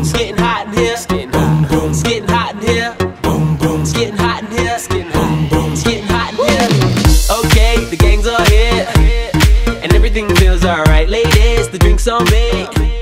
It's getting hot in here. It's getting hot. It's getting hot in here. Boom boom. It's getting hot in here. It's getting boom It's getting hot in here. Okay, the gang's all here, and everything feels alright. Ladies, the drinks on me.